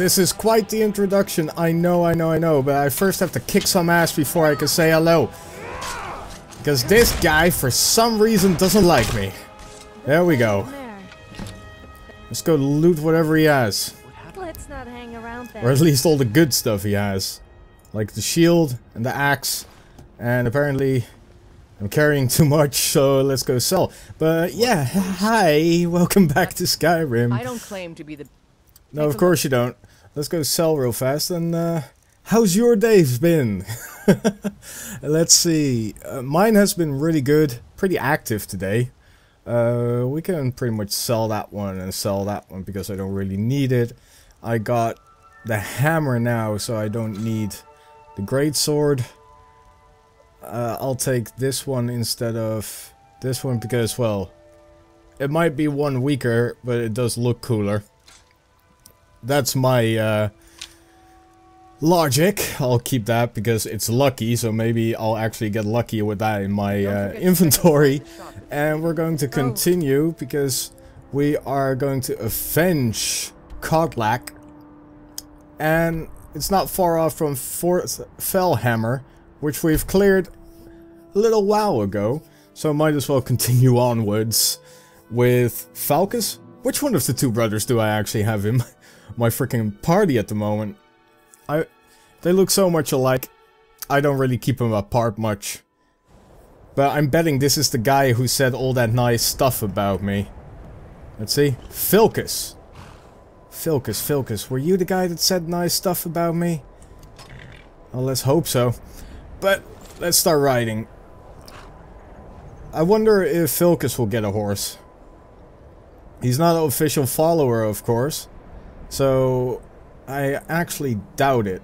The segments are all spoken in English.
this is quite the introduction. I know, I know, I know, but I first have to kick some ass before I can say hello. Because this guy, for some reason, doesn't like me. There we go. Let's go loot whatever he has. Let's not hang around there. Or at least all the good stuff he has. Like the shield and the axe. And apparently I'm carrying too much, so let's go sell. But yeah, hi, welcome back to Skyrim. I don't claim to be the. No, of course you don't. Let's go sell real fast and uh, how's your days been? let's see. Uh, mine has been really good, pretty active today. Uh, we can pretty much sell that one and sell that one because I don't really need it. I got the hammer now, so I don't need the great sword. Uh, I'll take this one instead of this one because, well, it might be one weaker, but it does look cooler. That's my uh, logic. I'll keep that because it's lucky, so maybe I'll actually get lucky with that in my uh, inventory. And we're going to continue because we are going to avenge Kodlak. And it's not far off from Fort Fellhammer, which we've cleared a little while ago. So might as well continue onwards with Farkas. Which one of the two brothers do I actually have in my freaking party at the moment? I, They look so much alike. I don't really keep them apart much. But I'm betting this is the guy who said all that nice stuff about me. Let's see. Vilkas. Vilkas, Vilkas, were you the guy that said nice stuff about me? Well, let's hope so. But, let's start riding. I wonder if Vilkas will get a horse. He's not an official follower, of course. So, I actually doubt it.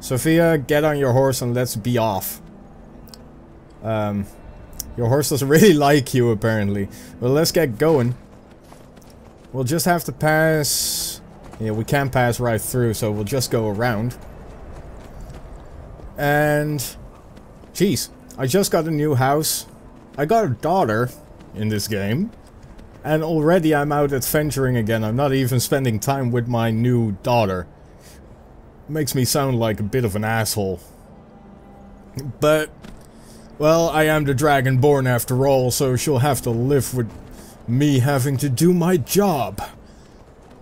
Sofia, get on your horse and let's be off. Um, your horse doesn't really like you, apparently. Well, let's get going. We'll just have to pass... Yeah, we can't pass right through, so we'll just go around. And... Jeez, I just got a new house. I got a daughter in this game. And already I'm out adventuring again. I'm not even spending time with my new daughter. Makes me sound like a bit of an asshole. But... Well, I am the Dragonborn after all, so she'll have to live with me having to do my job.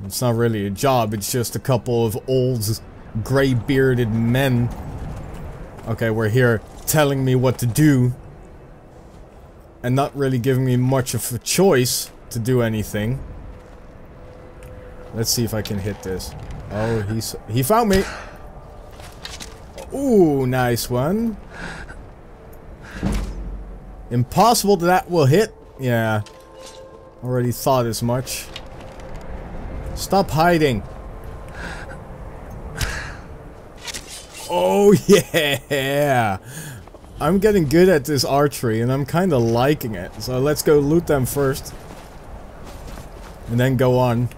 It's not really a job, it's just a couple of old, grey-bearded men. Okay, we're here telling me what to do. And not really giving me much of a choice to do anything. Let's see if I can hit this. Oh, he's he found me. Ooh, nice one. Impossible that that will hit. Yeah. Already thought as much. Stop hiding. Oh yeah! I'm getting good at this archery and I'm kinda liking it. So let's go loot them first. And then go on.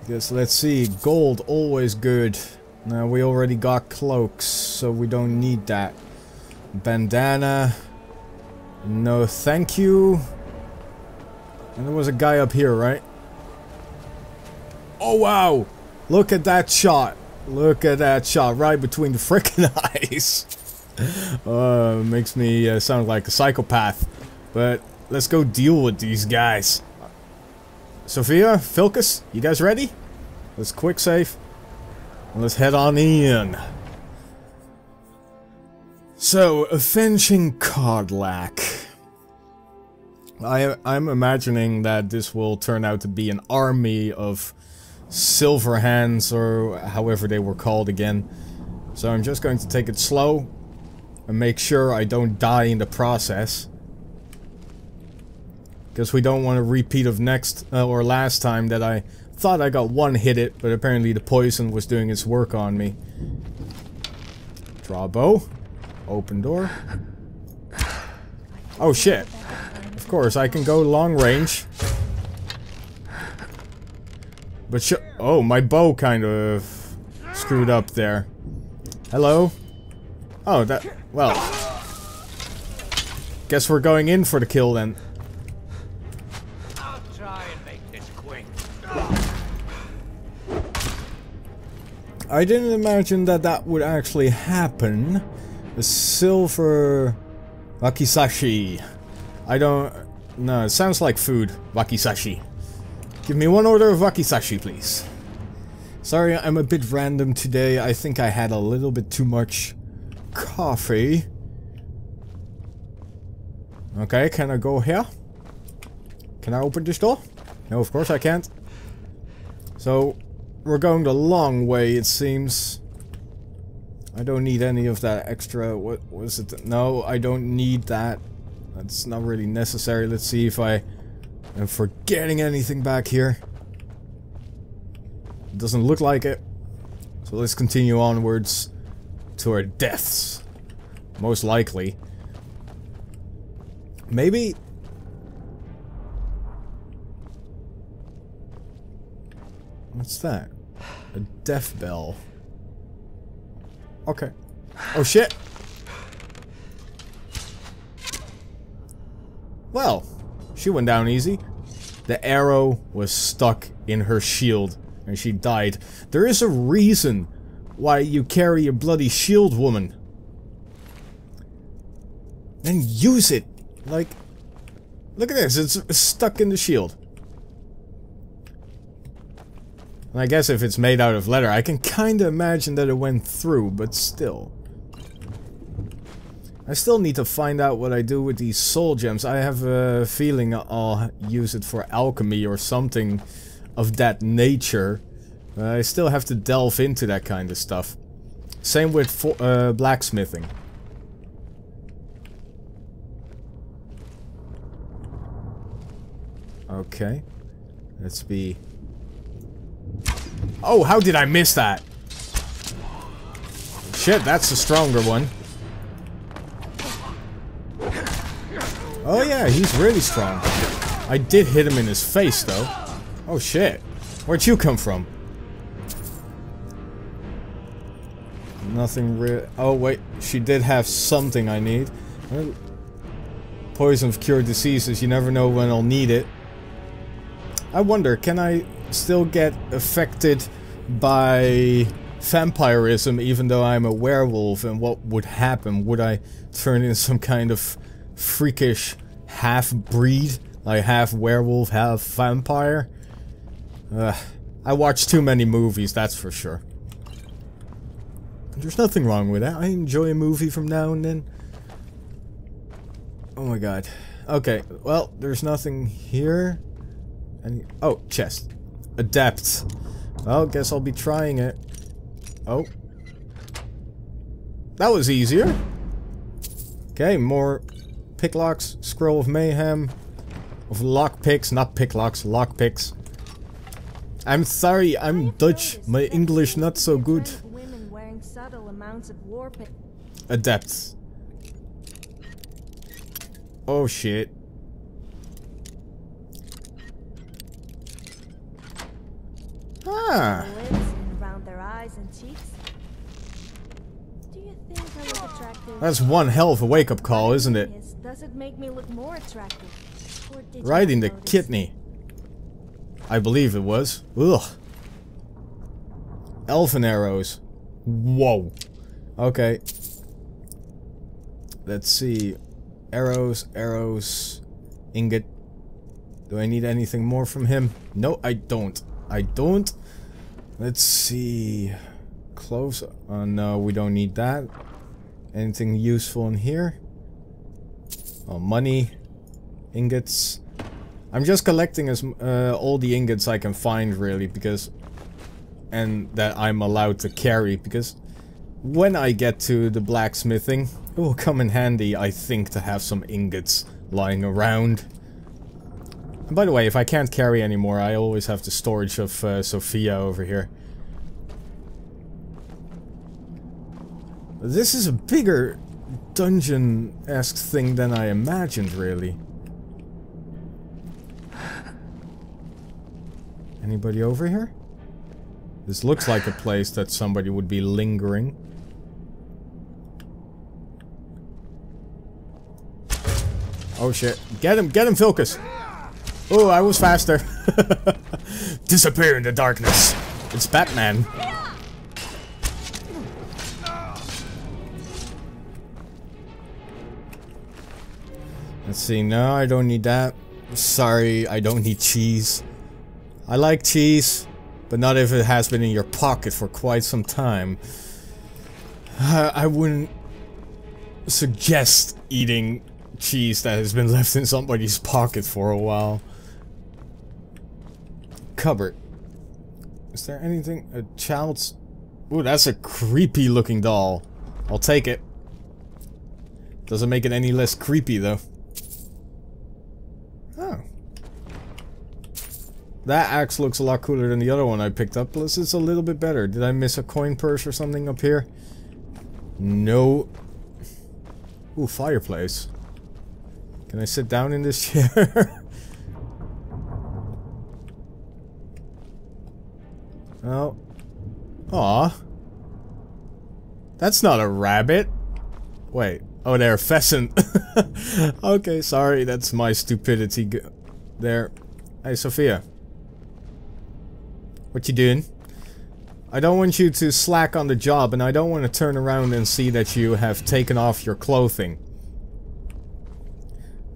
Because let's see, gold always good. Now we already got cloaks, so we don't need that. Bandana. No thank you. And there was a guy up here, right? Oh wow! Look at that shot. Look at that shot right between the frickin' eyes. uh, makes me uh, sound like a psychopath. But let's go deal with these guys. Sofia, Vilkas, you guys ready? Let's quick save. Let's head on in. So, avenging Kodlak. I, I'm imagining that this will turn out to be an army of silver hands or however they were called again. So I'm just going to take it slow and make sure I don't die in the process. Because we don't want a repeat of next uh, or last time that I thought I got one hit it, but apparently the poison was doing its work on me. Draw bow. Open door. Oh shit. Of course, I can go long range. But oh, my bow kind of screwed up there. Hello? Oh, that, well. Guess we're going in for the kill then. I didn't imagine that that would actually happen. A silver wakizashi. I don't... No, it sounds like food. Wakizashi. Give me one order of wakizashi, please. Sorry, I'm a bit random today. I think I had a little bit too much coffee. Okay, can I go here? Can I open this door? No, of course I can't. So, we're going the long way, it seems. I don't need any of that extra... What was it? No, I don't need that. That's not really necessary. Let's see if I am forgetting anything back here. It doesn't look like it. So let's continue onwards to our deaths. Most likely. Maybe... What's that? A death bell. Okay. Oh shit! Well, she went down easy. The arrow was stuck in her shield, and she died. There is a reason why you carry a bloody shield, woman. Then use it! Like, look at this, it's stuck in the shield. And I guess if it's made out of leather, I can kinda imagine that it went through, but still. I still need to find out what I do with these soul gems. I have a feeling I'll use it for alchemy or something of that nature. Uh, I still have to delve into that kind of stuff. Same with uh, blacksmithing. Okay. Let's be Oh, how did I miss that? Shit, that's the stronger one. Oh yeah, he's really strong. I did hit him in his face, though. Oh shit. Where'd you come from? Nothing real. Oh wait, she did have something I need. Poison of cure diseases, you never know when I'll need it. I wonder, can I still get affected by vampirism even though I'm a werewolf and what would happen? Would I turn into some kind of freakish half-breed? Like half werewolf, half vampire? Uh, I watch too many movies, that's for sure. There's nothing wrong with that. I enjoy a movie from now and then. Oh my god. Okay, well, there's nothing here. Oh, chest. Adept. Well, guess I'll be trying it. Oh. That was easier. Okay, more picklocks, scroll of mayhem, of lockpicks, not picklocks, lockpicks. I'm sorry, I'm Dutch. My English not so good. Adept. Oh shit. Ah. That's one hell of a wake-up call, isn't it? Does it make me look more attractive? Right in the kidney. I believe it was. Ugh. Elven arrows. Whoa. Okay. Let's see. Arrows, arrows, ingot. Do I need anything more from him? No, I don't. I don't. Let's see. Close. Uh, no, we don't need that. Anything useful in here? Oh, money. Ingots. I'm just collecting as uh, all the ingots I can find, really, because... And that I'm allowed to carry, because... When I get to the blacksmithing, it will come in handy, I think, to have some ingots lying around. And by the way, if I can't carry anymore, I always have the storage of uh, Sofia over here. This is a bigger dungeon-esque thing than I imagined, really. Anybody over here? This looks like a place that somebody would be lingering. Oh shit. Get him! Get him, Vilkas! Oh, I was faster. Disappear in the darkness. It's Batman. Let's see, no, I don't need that. Sorry, I don't need cheese. I like cheese, but not if it has been in your pocket for quite some time. I wouldn't suggest eating cheese that has been left in somebody's pocket for a while. Cupboard. Is there anything? A child's... Ooh, that's a creepy looking doll. I'll take it. Doesn't make it any less creepy though. Oh. That axe looks a lot cooler than the other one I picked up, plus it's a little bit better. Did I miss a coin purse or something up here? No. Ooh, fireplace. Can I sit down in this chair? Oh. Aw. That's not a rabbit. Wait. Oh, there, a pheasant. okay, sorry, that's my stupidity. There. Hey, Sofia. What you doing? I don't want you to slack on the job, and I don't want to turn around and see that you have taken off your clothing.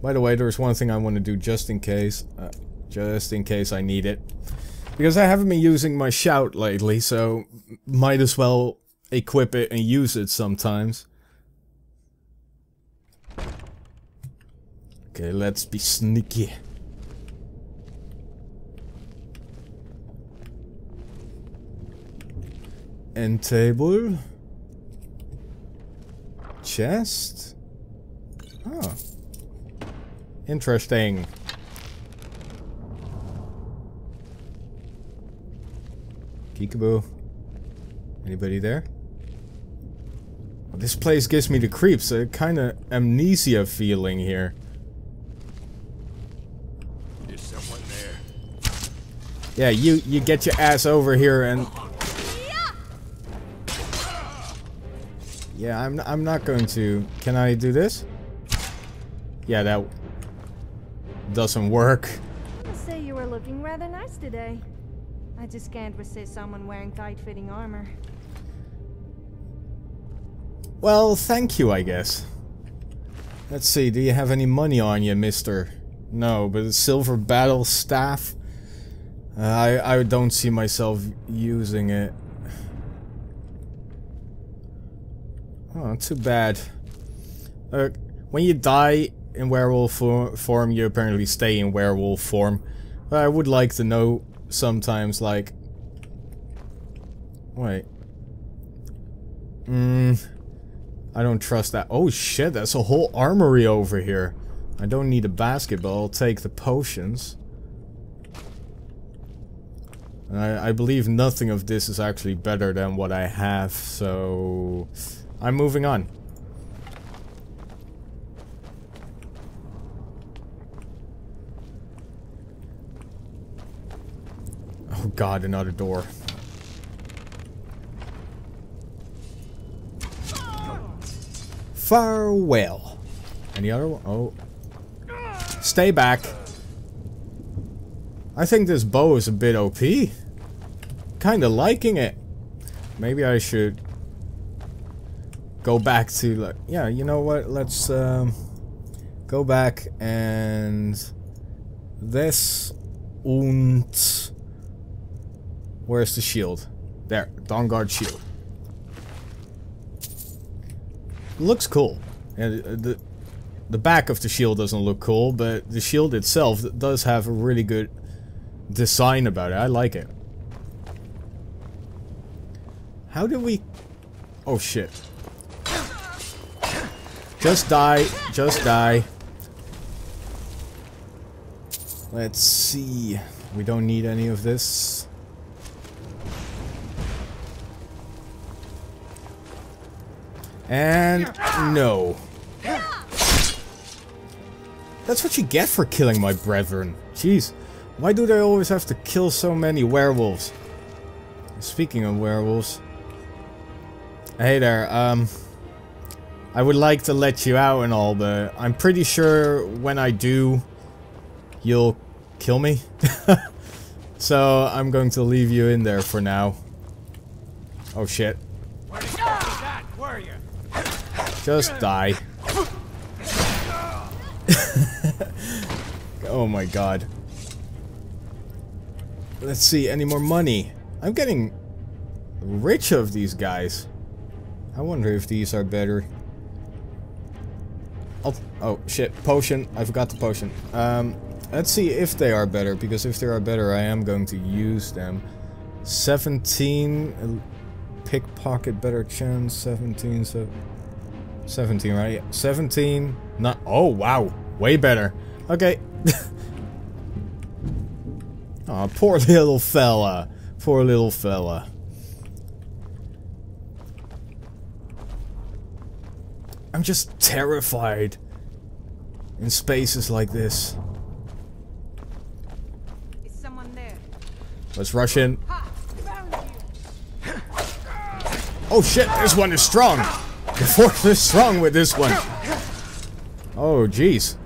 By the way, there's one thing I want to do just in case. Uh, just in case I need it. Because I haven't been using my shout lately, so might as well equip it and use it sometimes. Okay, let's be sneaky. End table. Chest. Oh. Interesting. Peekaboo. Anybody there? This place gives me the creeps, a kind of amnesia feeling here. There's someone there. Yeah, you you get your ass over here and Yeah, I'm I'm not going to. Can I do this? Yeah, that doesn't work. I say you were looking rather nice today. I just can't resist someone wearing tight-fitting armor. Well, thank you, I guess. Let's see, do you have any money on you, mister? No, but a silver battle staff? Uh, I, I don't see myself using it. Oh, too bad. Uh, when you die in werewolf form, you apparently stay in werewolf form. But I would like to know sometimes, like... Wait. Hmm... I don't trust that. Oh shit, that's a whole armory over here. I don't need a basket, but I'll take the potions. I, I believe nothing of this is actually better than what I have, so... I'm moving on. Oh god, another door. Farewell. Any other one? Oh. Stay back. I think this bow is a bit OP. Kinda liking it. Maybe I should go back to like yeah, you know what? Let's um go back and this und where's the shield? There, Dawnguard shield. looks cool. And uh, the the back of the shield doesn't look cool, but the shield itself does have a really good design about it. I like it. How did we... Oh shit. Just die. Just die. Let's see. We don't need any of this. And no. That's what you get for killing my brethren. Jeez. Why do they always have to kill so many werewolves? Speaking of werewolves. Hey there, um... I would like to let you out and all, but I'm pretty sure when I do, you'll kill me. so I'm going to leave you in there for now. Oh shit. Just die. oh my god. Let's see, any more money? I'm getting rich of these guys. I wonder if these are better. Oh, oh shit, potion. I forgot the potion. Um, let's see if they are better, because if they are better, I am going to use them. 17, uh, pickpocket better chance, 17, so 17, right? 17, not, oh wow, way better. Okay. oh, poor little fella. Poor little fella. I'm just terrified in spaces like this. Is someone there? Let's rush in. Oh shit, this one is strong. The force is strong with this one. Oh jeez.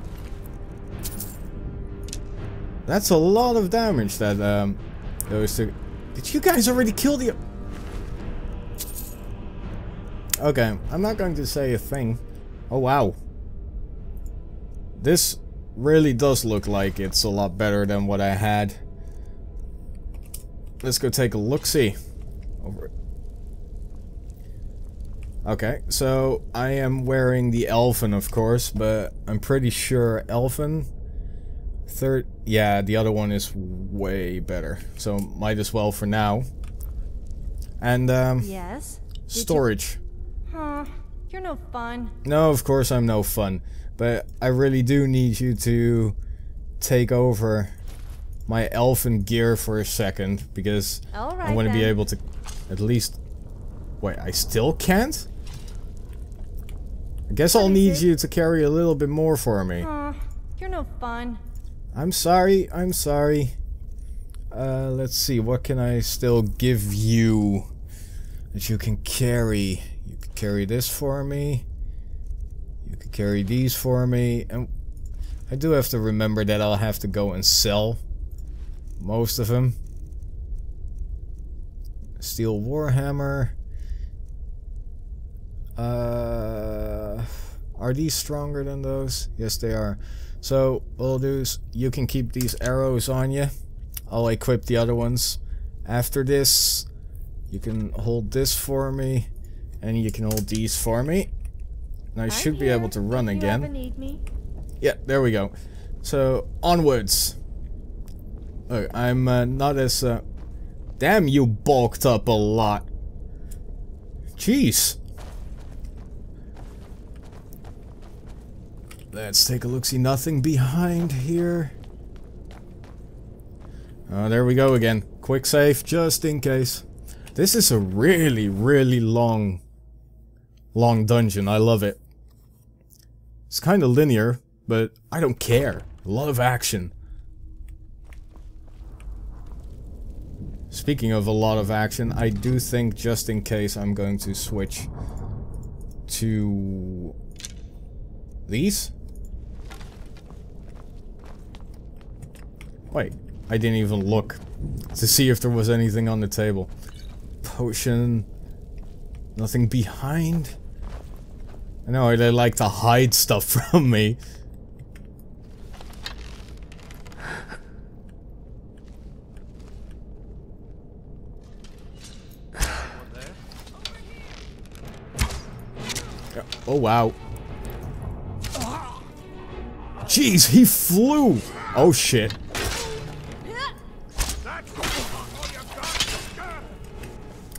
That's a lot of damage that um those two. Did you guys already kill the? Okay, I'm not going to say a thing. Oh wow. This really does look like it's a lot better than what I had. Let's go take a look-see. Over. Okay, so I am wearing the Elfin, of course, but I'm pretty sure Elfin... Third... Yeah, the other one is way better. So, might as well for now. And, um... Yes? Storage. Huh. You're no fun. No, of course I'm no fun. But I really do need you to take over my elfin gear for a second. Because right, I want to be able to at least... Wait, I still can't? I guess I'll need it? you to carry a little bit more for me. Huh. You're no fun. I'm sorry, I'm sorry. Uh, let's see, what can I still give you that you can carry? You can carry this for me. You can carry these for me. And I do have to remember that I'll have to go and sell most of them. Steel Warhammer. Uh, are these stronger than those? Yes, they are. So, what I'll do is, you can keep these arrows on you. I'll equip the other ones. After this, you can hold this for me, and you can hold these for me. And I I'm should be able to run if you ever again. Yeah, there we go. So, onwards. Look, I'm uh, not as... Uh... Damn, you bulked up a lot. Jeez. Let's take a look-see. Nothing behind here. Oh, there we go again. Quick save, just in case. This is a really, really long, long dungeon. I love it. It's kind of linear, but I don't care. A lot of action. Speaking of a lot of action, I do think just in case I'm going to switch to these. Wait, I didn't even look to see if there was anything on the table. Potion. Nothing behind. I know they like to hide stuff from me. Oh wow. Jeez, he flew! Oh shit.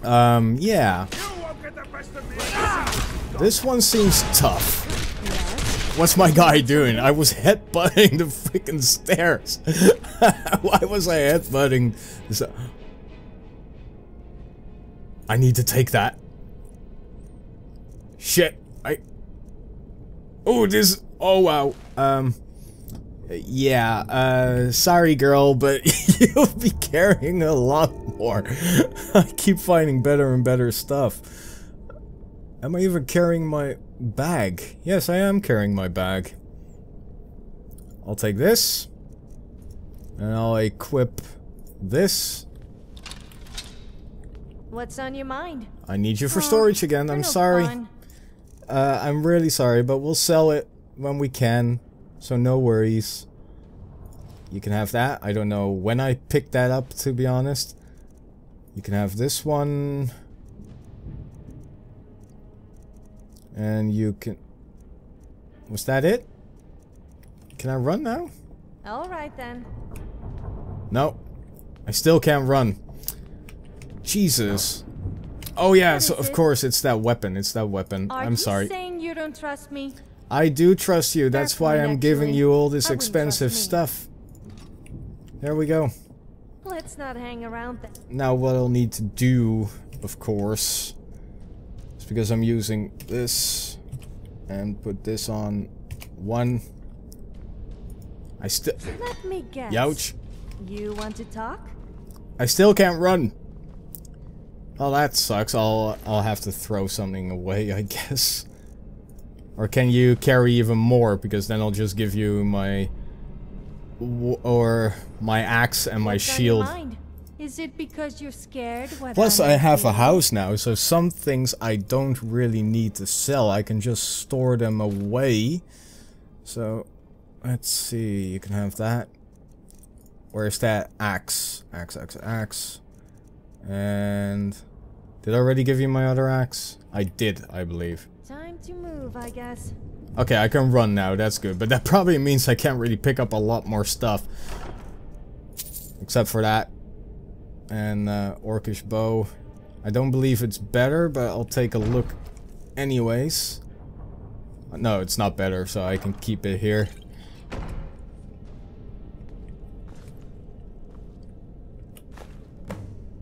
Um, yeah. You won't get the best of me. This one seems tough. What's my guy doing? I was headbutting the freaking stairs. Why was I headbutting this? I need to take that. Shit. I... Oh, this... Oh, wow. Um... Yeah, uh, sorry girl, but you'll be carrying a lot more. I keep finding better and better stuff. Am I even carrying my bag? Yes, I am carrying my bag. I'll take this. And I'll equip this. What's on your mind? I need you for Aw, storage again, I'm sorry. Uh, I'm really sorry, but we'll sell it when we can. So no worries. You can have that. I don't know when I picked that up, to be honest. You can have this one. And you can... Was that it? Can I run now? All right then. No. I still can't run. Jesus. Oh yeah, so of it? course it's that weapon. It's that weapon. Are I'm sorry. Are you saying you don't trust me? I do trust you. That's why I'm giving you all this expensive stuff. There we go. Let's not hang around then. Now what I'll need to do, of course, is because I'm using this and put this on one. I still, Let me guess. youch. You want to talk? I still can't run. Oh, that sucks. I'll I'll have to throw something away, I guess. Or can you carry even more? Because then I'll just give you my or my axe and my What's shield. Is it because you're scared? Plus, I'm have a house now, so some things I don't really need to sell. I can just store them away. So, let's see. You can have that. Where's that axe? Axe, axe, axe. And did I already give you my other axe? I did, I believe. To move, I guess. Okay, I can run now. That's good. But that probably means I can't really pick up a lot more stuff. Except for that. And uh, Orcish Bow. I don't believe it's better, but I'll take a look anyways. No, it's not better, so I can keep it here.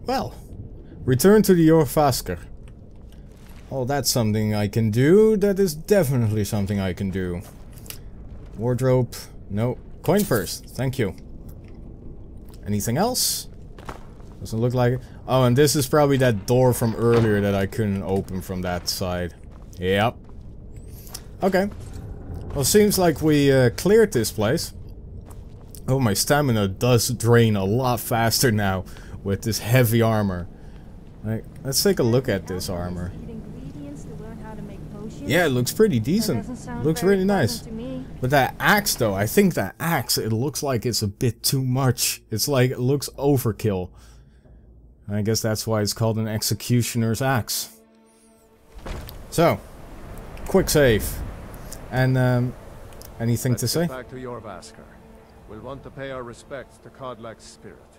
Well, return to the Jorrvaskr. Oh, that's something I can do. That is definitely something I can do. Wardrobe. No. Coin purse. Thank you. Anything else? Doesn't look like it. Oh, and this is probably that door from earlier that I couldn't open from that side. Yep. Okay. Well, seems like we uh, cleared this place. Oh, my stamina does drain a lot faster now with this heavy armor. Like, let's take a look at this armor. Get ingredients to learn how to make potions? Yeah, it looks pretty decent. Looks really nice. pleasant to me. But that axe though, I think that axe, it looks like it's a bit too much. It's like, it looks overkill. I guess that's why it's called an executioner's axe. So, quick save. And, um, anything Let's to say? back to Jorrvaskr. We'll want to pay our respects to Kodlak's spirit.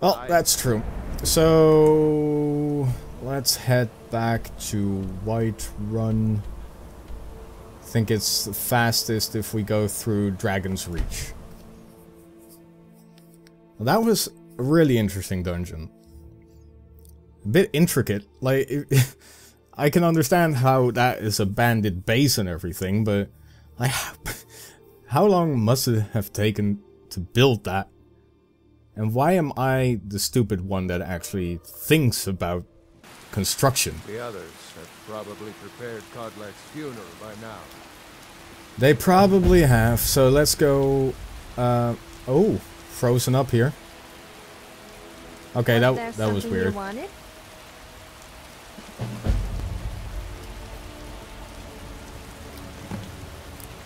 Well, that's true. So, let's head back to White Run. I think it's the fastest if we go through Dragonsreach. Well, that was a really interesting dungeon. A bit intricate. Like, I can understand how that is a banded base and everything, but like, how long must it have taken to build that? And why am I the stupid one that actually thinks about construction? The others have probably prepared Kodlak's funeral by now. They probably have, so let's go... Uh, oh, frozen up here. Okay, Was that, that was weird.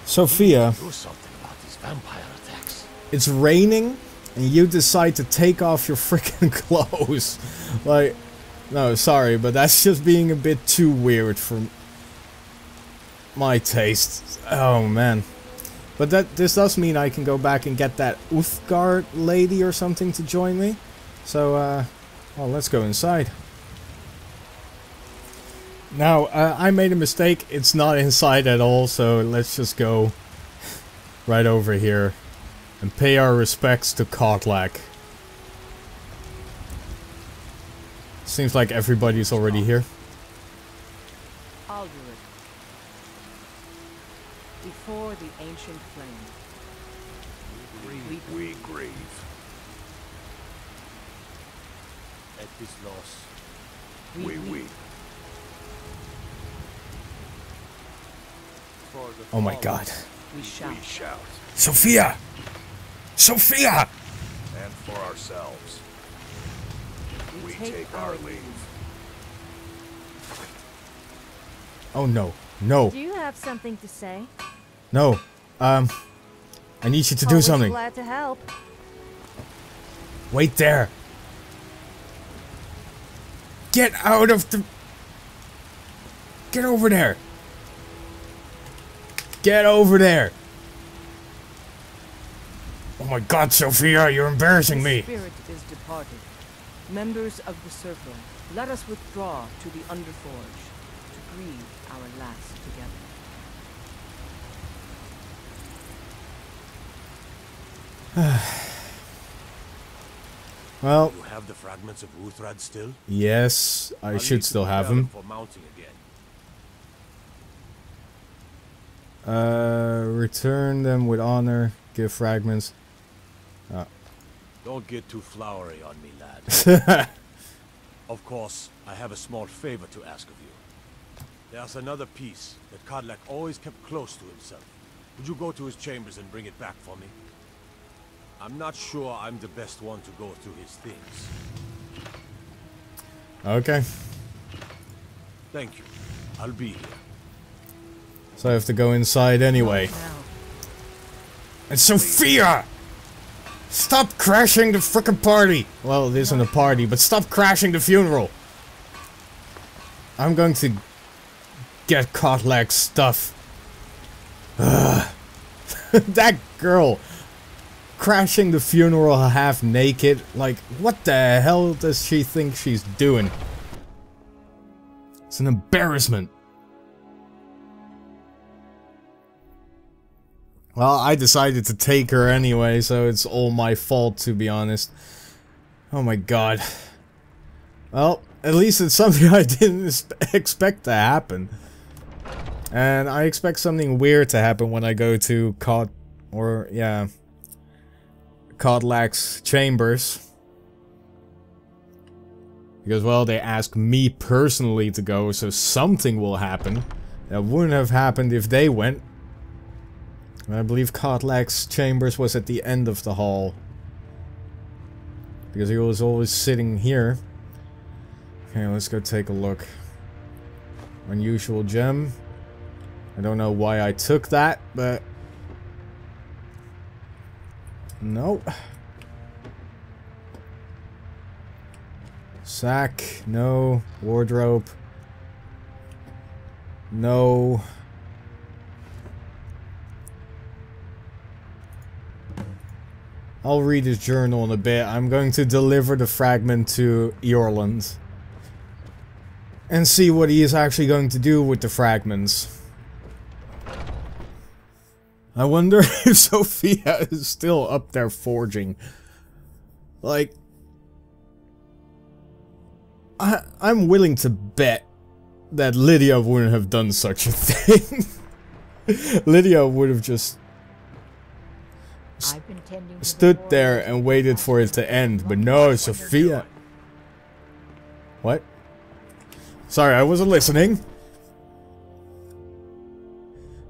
Sofia, Do something about these vampire attacks. it's raining and you decide to take off your freaking clothes. like, no, sorry, but that's just being a bit too weird for my taste. Oh, man. But that this does mean I can go back and get that Uthgerd lady or something to join me. So, uh, well, let's go inside. Now, uh, I made a mistake. It's not inside at all, so let's just go right over here and pay our respects to Kodlak. Seems like everybody's already here. I'll do it. Before the ancient flame. We, we grieve. At this loss, We, we weep. weep. For the Oh my god. We shout. We shout. Sofia! Sofia! And for ourselves, We, we take, take our our leave. leave. Oh no. No. Do you have something to say? No. Um, I need you to do Always something. Glad to help. Wait there. Get out of the... Get over there. Get over there. Oh my god, Sofia, you're embarrassing The me. spirit is departed. Members of the Circle, let us withdraw to the Underforge to grieve our last together. Well, You have the fragments of Wuuthrad still? yes, I I'll should still have prepare them. For mounting again. Uh, return them with honor. Give fragments. Don't get too flowery on me, lad. of course, I have a small favor to ask of you. There's another piece that Kodlak always kept close to himself. Would you go to his chambers and bring it back for me? I'm not sure I'm the best one to go through his things. Okay, Thank you. I'll be here. so I have to go inside anyway. Now, And Sofia! Stop crashing the frickin' party! Well, it isn't a party, but stop crashing the funeral! I'm going to get Kodlak's stuff. Ugh. that girl crashing the funeral half naked. Like, what the hell does she think she's doing? It's an embarrassment. Well, I decided to take her anyway, so it's all my fault, to be honest. Oh my god. Well, at least it's something I didn't expect to happen. And I expect something weird to happen when I go to Cod... Or, yeah... Kodlak's Chambers. Because, well, they asked me personally to go, so something will happen. That wouldn't have happened if they went. I believe Kodlak's chambers was at the end of the hall. Because he was always sitting here. Okay, let's go take a look. Unusual gem. I don't know why I took that, but... Nope. Sack, no. Wardrobe. No. I'll read his journal in a bit. I'm going to deliver the fragment to Eorlund. And see what he is actually going to do with the fragments. I wonder if Sofia is still up there forging. Like... I, I'm willing to bet that Lydia wouldn't have done such a thing. Lydia would have just I've been tending to stood there and waited for it to end, but no, Sofia. What? Sorry, I wasn't listening.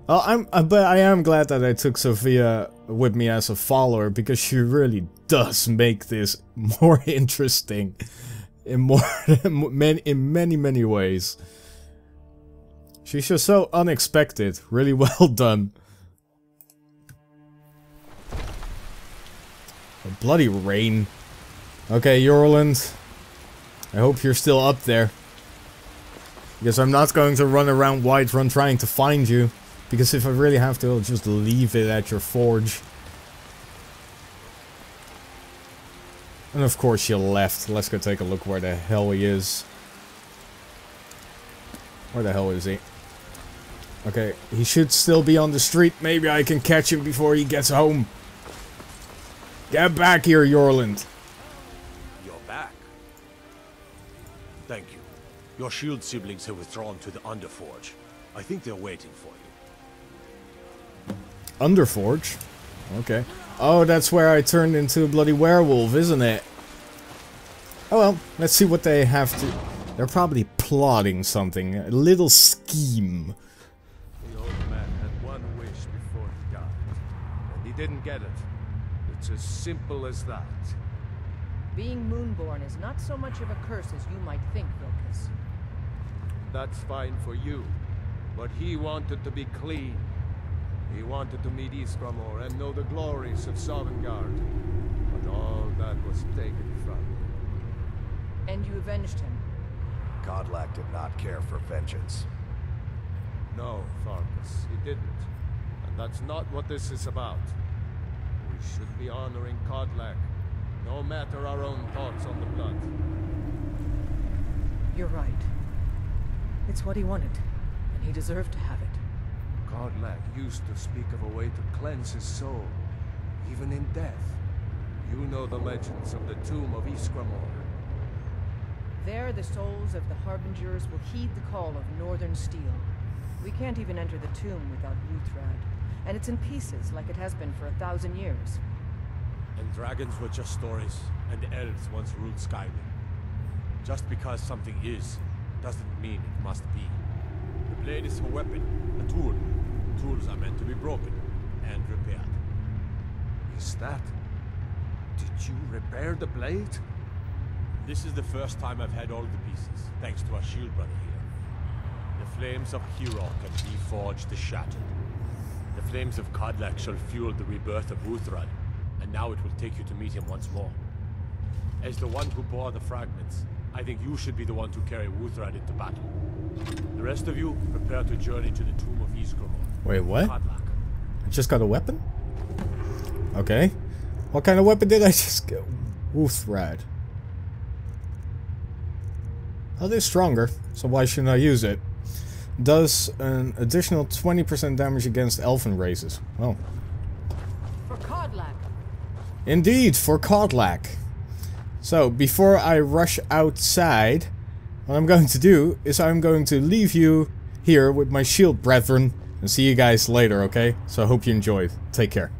Oh, I'm, uh, but I am glad that I took Sofia with me as a follower because she really does make this more interesting in more in many many ways. She's just so unexpected. Really well done. Bloody rain. Okay, Eorlund. I hope you're still up there. Because I'm not going to run around Whiterun trying to find you. Because if I really have to, I'll just leave it at your forge. And of course you left. Let's go take a look where the hell he is. Where the hell is he? Okay, he should still be on the street. Maybe I can catch him before he gets home. Get back here, Eorlund. You're back. Thank you. Your shield siblings have withdrawn to the Underforge. I think they're waiting for you. Underforge? Okay. Oh, that's where I turned into a bloody werewolf, isn't it? Oh well, let's see what they have to... They're probably plotting something. A little scheme. The old man had one wish before he died, and he didn't get it. It's as simple as that. being Moonborn is not so much of a curse as you might think, Vilkas. That's fine for you, but he wanted to be clean. He wanted to meet Ysgramor and know the glories of Sovngarde. But all that was taken from him. And you avenged him. Kodlak did not care for vengeance. No, Farkas, he didn't. And that's not what this is about. Should be honoring Kodlak, no matter our own thoughts on the blood. You're right. It's what he wanted, and he deserved to have it. Kodlak used to speak of a way to cleanse his soul, even in death. You know the legends of the tomb of Ysgramor. There, the souls of the Harbingers will heed the call of Northern Steel. We can't even enter the tomb without Wuuthrad, and it's in pieces like it has been for a thousand years. And dragons were just stories, and elves once ruled Skyrim. Just because something is, doesn't mean it must be. The blade is a weapon, a tool. Tools are meant to be broken and repaired. Is that... Did you repair the blade? This is the first time I've had all the pieces, thanks to our shield brother here. The flames of Hero can reforge the shattered. The flames of Kodlak shall fuel the rebirth of Wuuthrad, and now it will take you to meet him once more. As the one who bore the fragments, I think you should be the one to carry Wuuthrad into battle. The rest of you, prepare to journey to the tomb of Ysgramor. Wait, what? Kodlak. I just got a weapon? Okay. What kind of weapon did I just get? Wuuthrad. Oh, they're stronger, so why shouldn't I use it? Does an additional 20% damage against elfin races. Oh. For Kodlak! Indeed, for Kodlak. So, before I rush outside, what I'm going to do is I'm going to leave you here with my shield brethren and see you guys later, okay? So I hope you enjoyed. Take care.